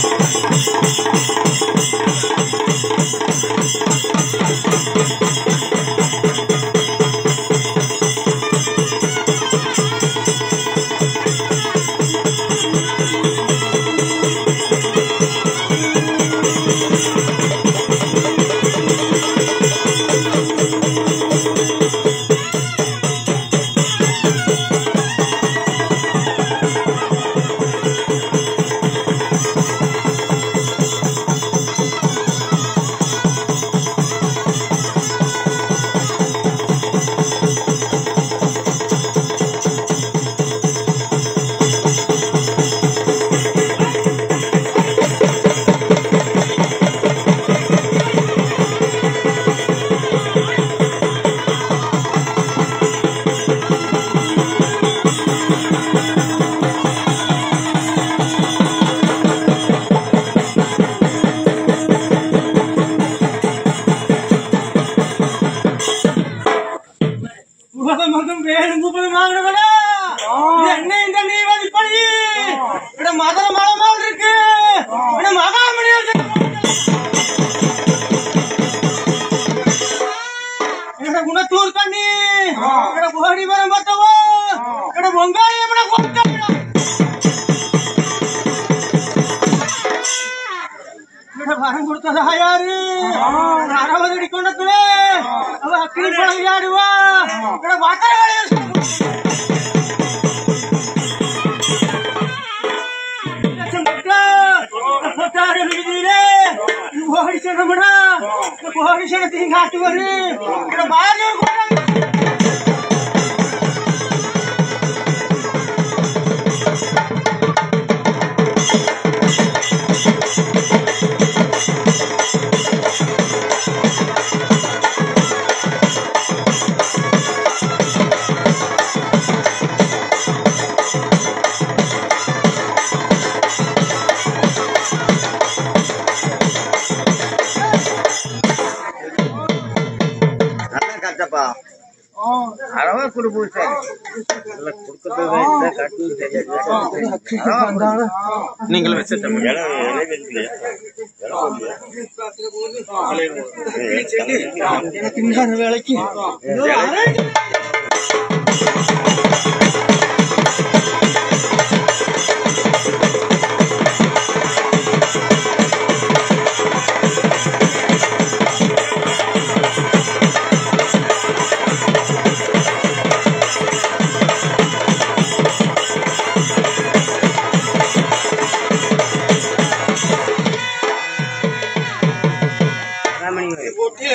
Thank you. வாங்கினவனா என்ன இந்த நீவாதி பழி? இட மதுர மலை மாதிரி இருக்கு. இட மகாமணி இட குணத்தூர் கண்ணி இட கோடி மரம் பார்த்தவோ? இட பொங்காளி எப்படி கொண்டாடா இட வரம் கொடுத்ததா யாரு? அறுபது அடி கொண்டத்துல அவ அக்கினி பழம் விளையாடுவா. இட ಮನುಷ್ಯನ ತಿಂಗಾಟುವರಿ ಬಾರಿ கட்டப்பா அளவா கொடுப்பு சார் நல்லா கொடுக்கறது கட்டு நீங்களும் வச்சிருக்கோம் எனக்கு இன்னார வேலைக்கு.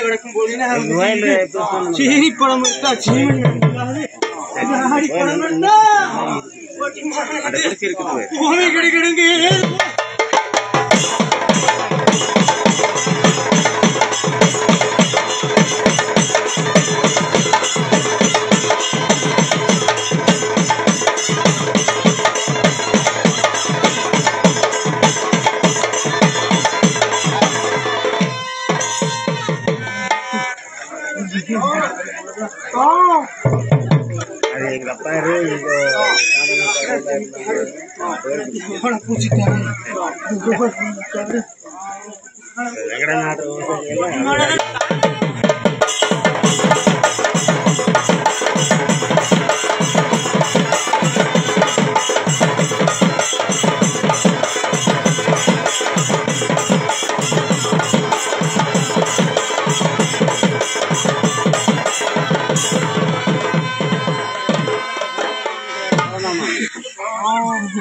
கிடக்கும் போதுன்னா சீனி பழம் இருக்கா சீனி பழம் கிடைக்கிடுங்க அது எங்க அப்பா எங்க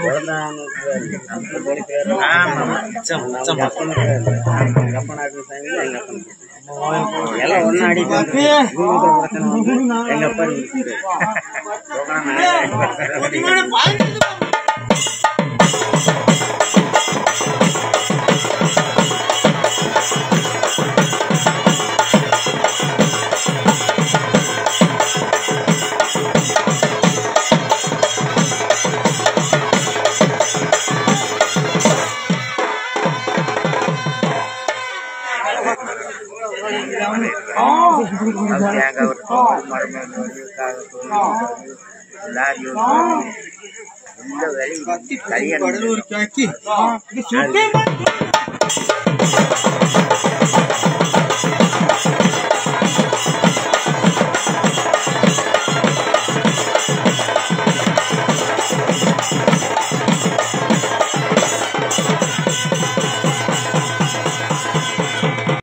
எல்லாம் எல்லாம் ஒன்னா அடிக்க எங்க அப்பா கத்தி கல்யாணம்